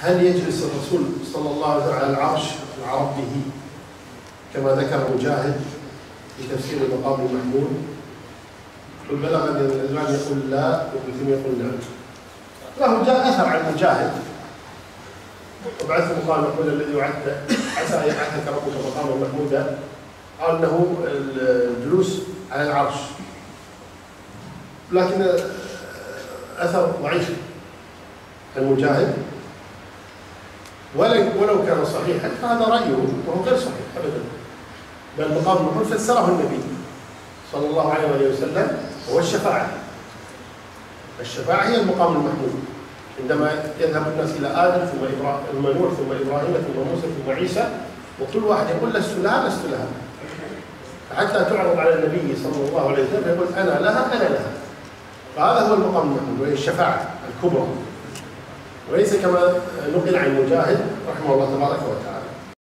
هل يجلس الرسول صلى الله عليه وسلم على العرش مع ربه كما ذكر مجاهد في تفسير المقام المحمود قل بلغ أن الالباني يقول لا وابن تيميه يقول نعم. له جاء أثر عن مجاهد وبعث المقام المحمود الذي وعدت عسى أن يبعثك ربك مقاما محمودا. قال انه الجلوس على العرش. لكن أثر ضعيف عن مجاهد ولو كان صحيحا فهذا رايه وهو غير صحيح ابدا. بل المقام المحمود فسره النبي صلى الله عليه وسلم هو الشفاعة. الشفاعة هي المقام المحمود. عندما يذهب الناس إلى آدم ثم إبراهيم ثم نوح ثم إبراهيم ثم موسى ثم عيسى وكل واحد يقول لست لها لست لها. حتى تعرض على النبي صلى الله عليه وسلم فيقول أنا لها أنا لها. فهذا هو المقام المحمود وهي الشفاعة الكبرى. وليس كما نقل عن مجاهد رحمه الله تبارك وتعالى.